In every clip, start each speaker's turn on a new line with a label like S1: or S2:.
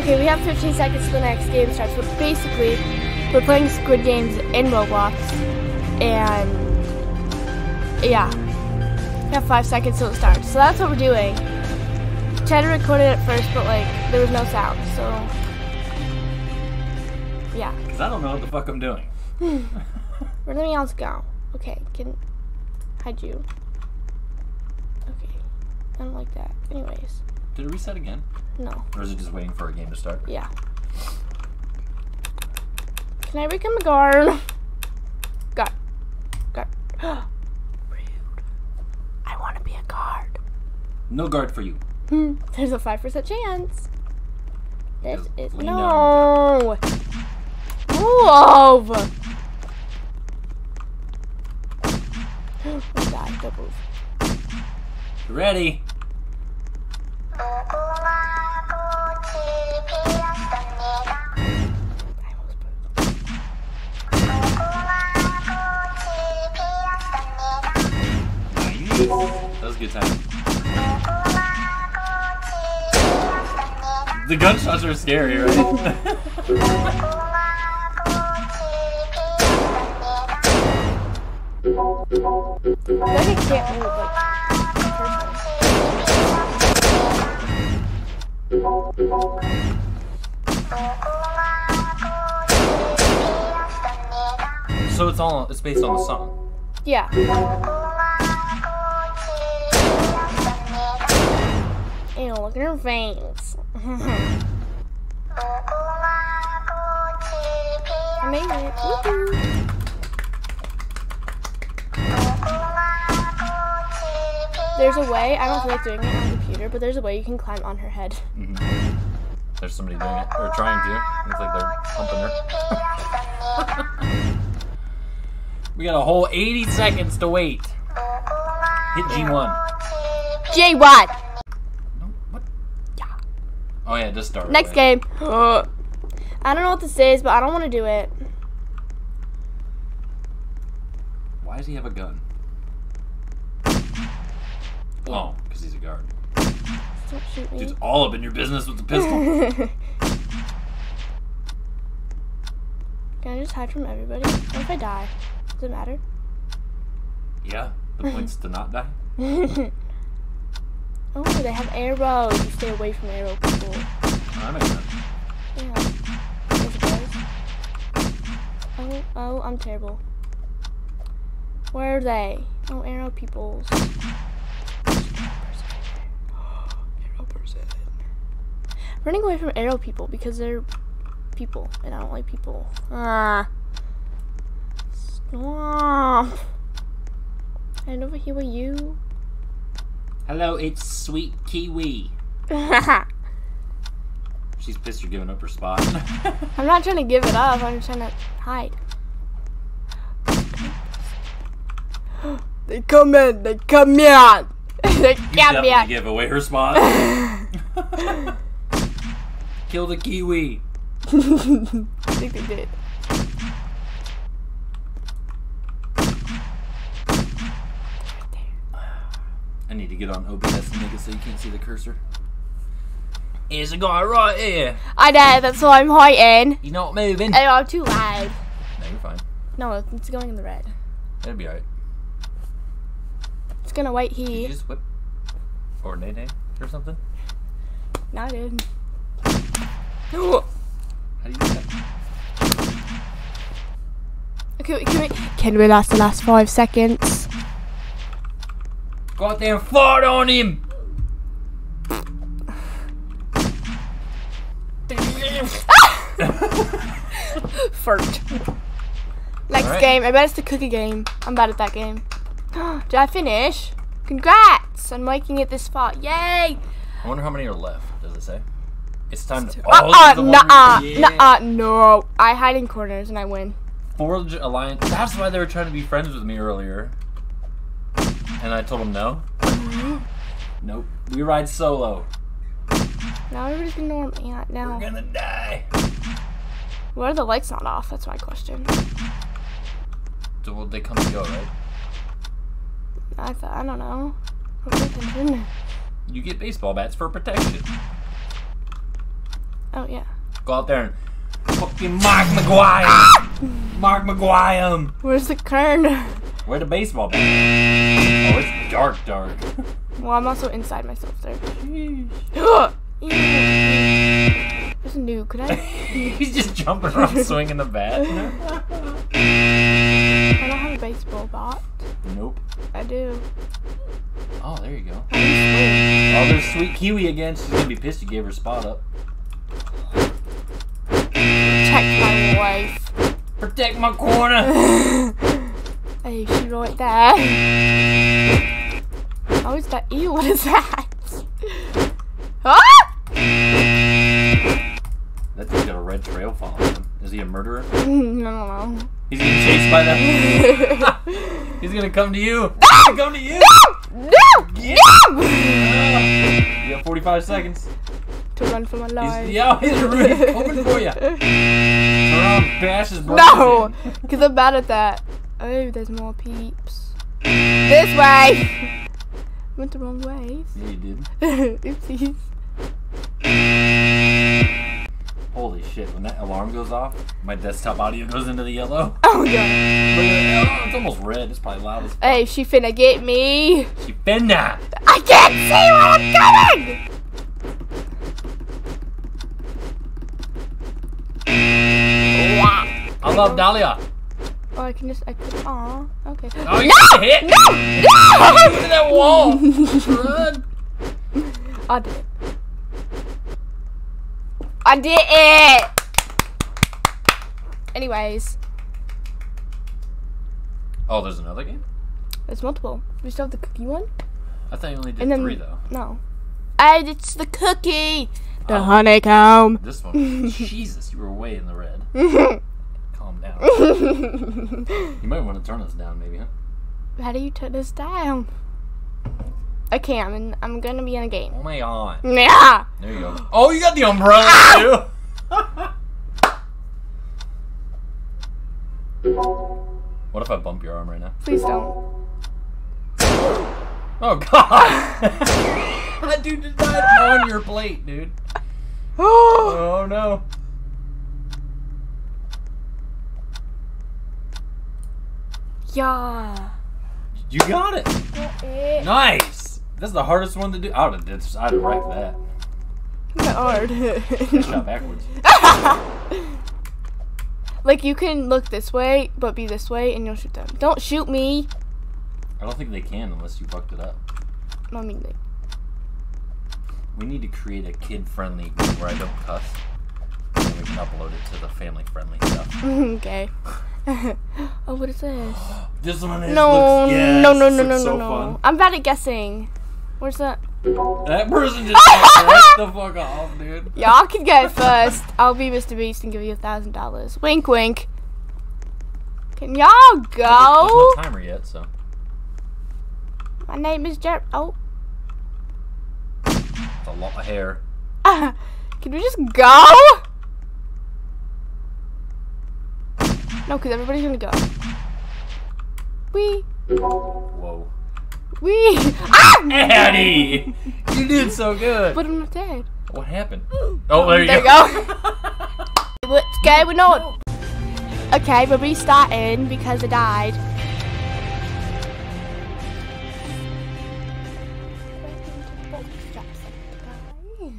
S1: Okay, we have 15 seconds to the next game starts. But basically, we're playing Squid Games in Roblox, and yeah, we have five seconds till it starts. So that's what we're doing. Tried to record it at first, but like there was no sound, so yeah.
S2: Because I don't know what the fuck I'm doing.
S1: Where did else go? Okay, can hide you. Okay, I don't like that. Anyways,
S2: Did it reset again?
S1: no,
S2: Or is it just waiting for a game to start?
S1: yeah. Can I become a guard? Guard. Guard. Rude. I want to be a guard.
S2: No guard for you.
S1: Hmm, There's a 5% chance. This
S2: Just
S1: is no. Move. oh God, don't move.
S2: Ready? That was a good time. The gunshots are scary, right? so it's all it's based on the song.
S1: Yeah. Ew, look at her veins. There's a way, I don't feel like doing it computer, but there's a way you can climb on her head.
S2: Mm-hmm. There's somebody doing it or trying to. Looks like they're humping her. we got a whole 80 seconds to wait. Hit G1.
S1: J what?
S2: No, what? Yeah. Oh yeah, just start.
S1: Next
S2: right?
S1: game. I don't know what this is, but I don't want to do it.
S2: Why does he have a gun? Oh, because he's a guard.
S1: Don't shoot me.
S2: Dude's all up in your business with the pistol.
S1: Can I just hide from everybody? What if I die? Does it matter?
S2: yeah, the point's to not die.
S1: oh, they have arrows. You stay away from arrow people.
S2: Oh, that makes sense.
S1: Yeah. Oh, oh, I'm terrible. Where are they? Oh, arrow peoples. Arrow person. Running away from arrow people because they're people, and I don't like people. Ah. Stop. I never hear with you.
S2: Hello, it's Sweet Kiwi. She's pissed you're giving up her spot.
S1: I'm not trying to give it up. I'm just trying to hide. they come in. They come in. they
S2: You
S1: come
S2: definitely
S1: in.
S2: give away her spot. Kill the kiwi.
S1: I think they did.
S2: I need to get on OBS and make it so you can't see the cursor. Here's a guy right here.
S1: I know, That's why I'm hiding.
S2: He's not moving.
S1: Oh, I'm too loud.
S2: No, you're fine.
S1: No, it's going in the red.
S2: It'll be alright.
S1: It's gonna wait
S2: Did you just whip? Or nay nay or something?
S1: No, I
S2: How do you?
S1: Okay, wait, can we can we last the last five seconds?
S2: Goddamn fart on him!
S1: Fart. Next
S2: Alright.
S1: game. I bet it's the cookie game. I'm bad at that game. Did I finish? Congrats! I'm making it this far. Yay!
S2: I wonder how many are left. Does it say? It's time to.
S1: Uh
S2: Oh,
S1: uh,
S2: this is the
S1: nuh uh,
S2: yeah.
S1: nuh uh, no. I hide in corners and I win.
S2: Forge alliance. That's why they were trying to be friends with me earlier. And I told them no. Nope. We ride solo.
S1: Now everybody's gonna know where I'm at now.
S2: We're gonna die.
S1: Why are the lights not off? That's my question.
S2: So they come and go, right?
S1: I thought I don't know. Don't pay attention.
S2: You get baseball bats for protection.
S1: Oh yeah.
S2: Go out there and fucking Mark McGwire. Ah! Mark McGwire.
S1: Where's the kern?
S2: Where the baseball bat? Oh, it's dark, dark.
S1: Well, I'm also inside myself there. There's a new. Could I?
S2: He's just jumping around swinging the bat.
S1: I don't have a baseball bat.
S2: Nope.
S1: I do.
S2: Oh, there you go. Oh, there's Sweet Kiwi again. She's gonna be pissed you gave her spot up.
S1: Check my wife.
S2: Protect my corner.
S1: Hey, she right there. Oh, is that? Ew, what is that? Ah!
S2: That dude's got a red trail following him. Is he a murderer?
S1: No, no,
S2: He's getting chased by them. He's gonna come to you. He's gonna come to you.
S1: No!
S2: Yeah.
S1: No!
S2: You have 45 seconds.
S1: To run for my
S2: He's,
S1: life.
S2: yeah, he's really coming for you.
S1: No! Because I'm bad at that. Oh, there's more peeps. This way! Went the wrong way.
S2: Yeah, you did.
S1: Oopsies.
S2: Holy shit, when that alarm goes off, my desktop audio goes into the yellow.
S1: Oh, God.
S2: At that. Oh, it's almost red. It's probably loud as
S1: Hey, she finna get me.
S2: She finna.
S1: I can't see where I'm going!
S2: I love Dahlia.
S1: Oh, I can just, I could, aw, okay.
S2: Oh, you got hit.
S1: No!
S2: Look at that wall. Run.
S1: I did it. I did it! Anyways,
S2: Oh, there's another game?
S1: there's multiple. We still have the cookie one?
S2: I thought you only did
S1: And then-
S2: three, though.
S1: No. And it's the cookie! Oh. The
S2: Oh.
S1: honeycomb.
S2: This one. Jesus, you were way in the red. Down. You might want to turn this down, maybe, huh?
S1: How do you turn this down? Okay, I'm in, I'm gonna be in a game.
S2: Oh my god.
S1: Yeah!
S2: There you go. Oh, you got the umbrella, ah! too. what if I bump your arm right now?
S1: Please don't.
S2: Oh god! that dude just died on your plate, dude.
S1: Oh
S2: no.
S1: Yeah.
S2: You got it. Nice. That's the hardest one to do. I would have did. I'd have wrecked that.
S1: Hard.
S2: Shot backwards.
S1: like you can look this way, but be this way, and you'll shoot them. Don't shoot me.
S2: I don't think they can unless you fucked it up.
S1: I mean, like,
S2: We need to create a kid-friendly where I don't cuss. And we can upload it to the family-friendly stuff.
S1: okay. oh, what is this?
S2: This one is
S1: No,
S2: looks, yes,
S1: no, no, no, no, no,
S2: so
S1: no.
S2: fun.
S1: I'm bad at guessing. Where's that?
S2: That person just got right the fuck off, dude.
S1: Y'all can go first. I'll be Mr. Beast and give you a thousand dollars. Wink, wink. Can y'all
S2: There's
S1: go?
S2: no timer yet, so.
S1: My name is Jer. Oh,
S2: It's a lot of hair.
S1: can we just go? No, because everybody's gonna go. We,
S2: Whoa.
S1: we. Ah!
S2: Eddie! You did so good.
S1: But I'm not dead.
S2: What happened? Oh, there you go!
S1: There you
S2: go.
S1: What's going on? Okay, we're restarting because I died.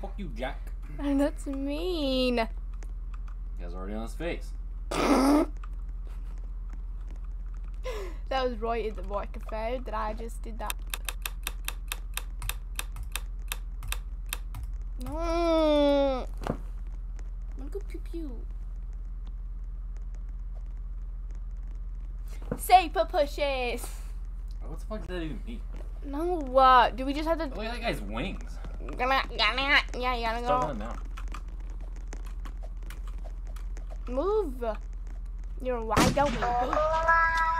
S2: Fuck you, Jack.
S1: That's mean.
S2: He guy's already on his face.
S1: That was right in the microphone that I just did that. No. I'm gonna go pew pew. Saper pushes.
S2: Oh, what the fuck does that even mean?
S1: No, what? Do we just have to?
S2: Look at that guy's wings.
S1: Yeah, you gotta go.
S2: now.
S1: Move. You're why don't you?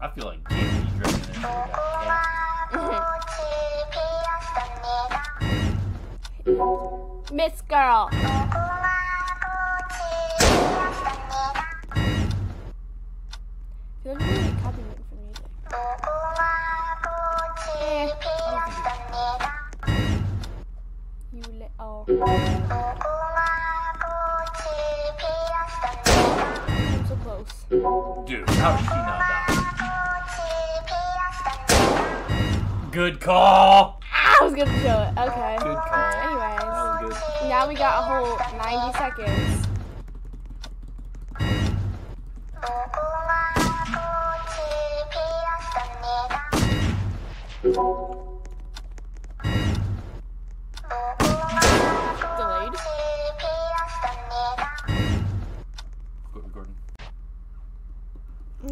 S2: I feel like Jamie drinking this shit.
S1: Miss Girl. I'm so close.
S2: Dude, how did she not die? Good call.
S1: Ah, I was gonna show it. Okay.
S2: Good call.
S1: Anyways,
S2: good.
S1: now we got a whole 90 seconds.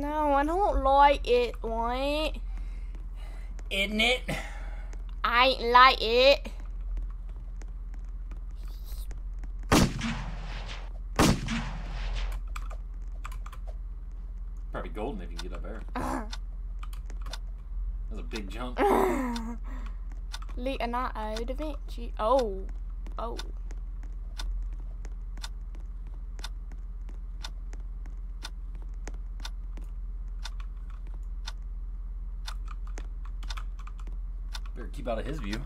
S1: No, I don't like it, right?
S2: Isn't it?
S1: I ain't like it.
S2: Probably golden if you can get up there. That's a big jump.
S1: Leonardo da Vinci. Oh. Oh.
S2: Keep out of his view.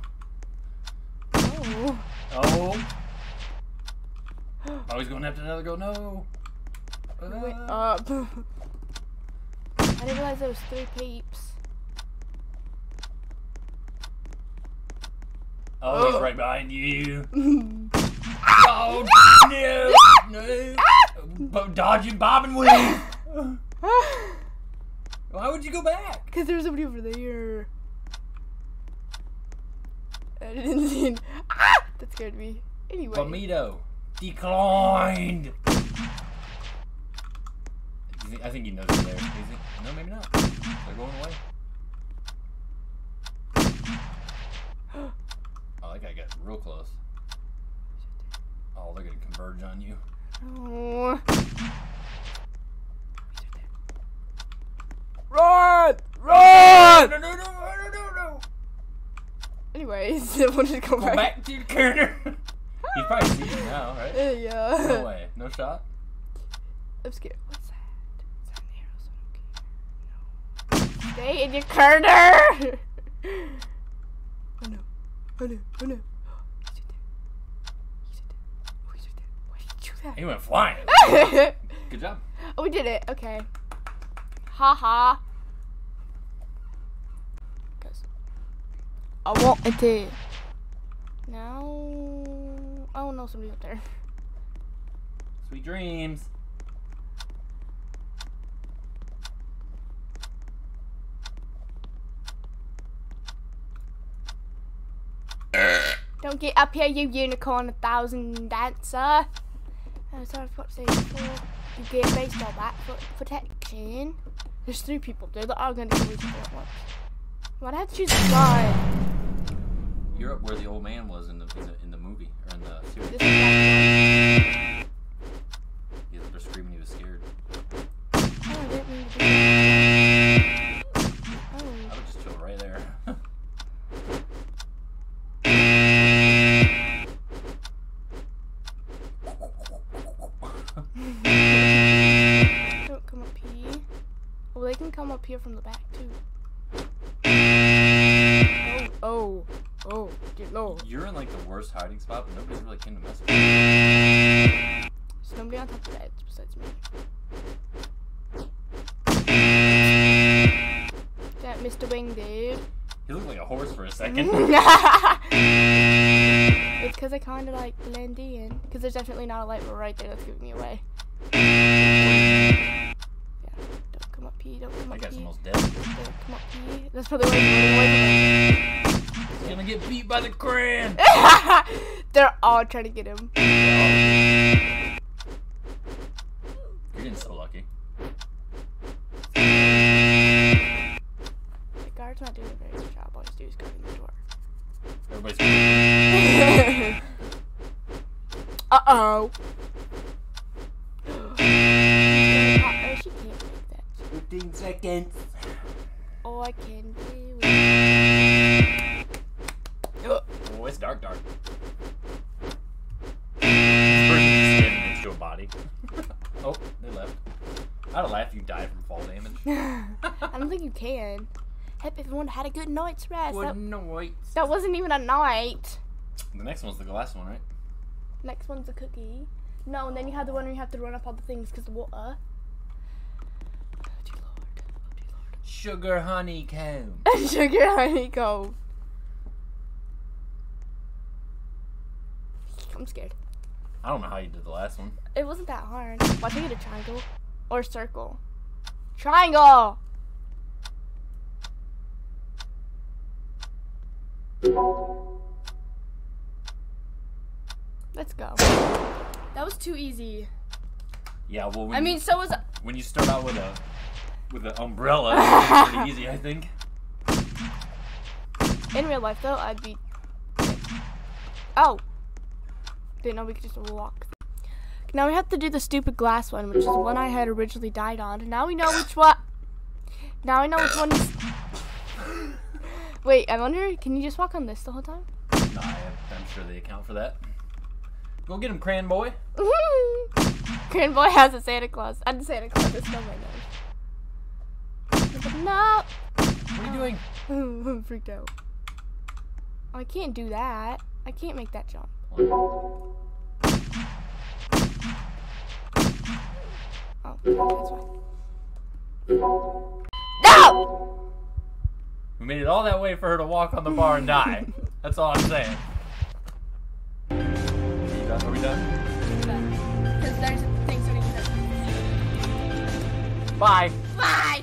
S1: Oh.
S2: Oh. Oh, he's going after another go. No.
S1: Wait
S2: Uh,
S1: up. I didn't realize there was three peeps.
S2: oh, he's right behind you. Oh, no. No. Bo- Dodging, bob, and weave. Why would you go back?
S1: Because there's somebody over there. I didn't see it. Ah! That scared me. Anyway.
S2: Palmito. Declined. I think he knows it's there. Is he? No, maybe not. They're going away. Oh, that guy got real close. Oh, they're gonna converge on you.
S1: Oh. Run! Run!
S2: No, no, no.
S1: Anyways, we'll just go
S2: Go
S1: back.
S2: back to the corner. He's probably seeing now, right?
S1: Uh, yeah.
S2: No way. No shot.
S1: I'm scared. What's that? Is that an arrow? So I. No. Stay in your corner! oh no. Oh no. Oh no.
S2: He went flying. Good job.
S1: oh, we did it. Okay. Ha ha. Guys. I want to. Now. Oh no, somebody's up there.
S2: Sweet dreams.
S1: Don't get up here, you unicorn, a thousand dancer. Oh, sorry, I forgot to say before. You get a baseball bat for protection. There's three people there that are going to kill each other at once. Have to choose one?
S2: You're up where the old man was in the in the, in the movie or in the series.
S1: This is
S2: Yeah, they're screaming he was scared.
S1: Oh, I didn't mean to do.
S2: I would just chill right there.
S1: Don't come up here. Well, they can come up here from the back,
S2: like the worst hiding spot, but nobody's really came to mess with you.
S1: There's nobody on top of the bed besides me. That Mr. Wing dude.
S2: He looked like a horse for a second.
S1: it's because I kind of like blend in. Because there's definitely not a light right there that's giving me away. Yeah, don't come up here, don't come
S2: That
S1: up
S2: guy's
S1: here.
S2: almost dead.
S1: Don't come up here. That's probably why he's running away
S2: He's gonna get beat by the crane.
S1: They're all trying to get him.
S2: You're getting so lucky.
S1: The guard's not doing a very good job. All he's doing is guarding the door.
S2: Everybody's.
S1: uh oh. Fifteen seconds. Oh, she dark, dark. into
S2: a body.
S1: oh, they left. I'd laugh
S2: if you die from fall damage.
S1: I don't think you can. Hope everyone had a good night's rest.
S2: Good
S1: that,
S2: night.
S1: That wasn't even a night.
S2: The next one's the last one, right?
S1: Next one's the cookie. No, and then you have the one where you have to run up all the things because the water. Oh, oh
S2: Sugar honeycomb.
S1: Sugar honeycomb. I'm scared.
S2: I don't know how you did the last one.
S1: It wasn't that hard. Watch me get a triangle or circle. Triangle. Let's go. That was too easy.
S2: Yeah, well, when
S1: I
S2: you-
S1: mean, so was uh,
S2: when you start out with a with an umbrella, it's pretty easy, I think.
S1: in real life though. I'd be. Oh. Didn't know we could just walk. Now we have to do the stupid glass one, which is the one I had originally died on. Now we know which one. Now I know which one is. Wait, I wonder. Can you just walk on this the whole time?
S2: Nah, I'm sure they account for that. Go get him, Cran Boy.
S1: Grand Boy has a Santa Claus. And Santa Claus is snowman nose. No!
S2: What are you doing?
S1: I'm freaked out. Oh, I can't do that. I can't make that jump. Oh, that's fine. No!
S2: We made it all that way for her to walk on the bar and die. That's all I'm saying. Are you done? Are we done?
S1: Because there's things that we can
S2: Bye.
S1: Bye!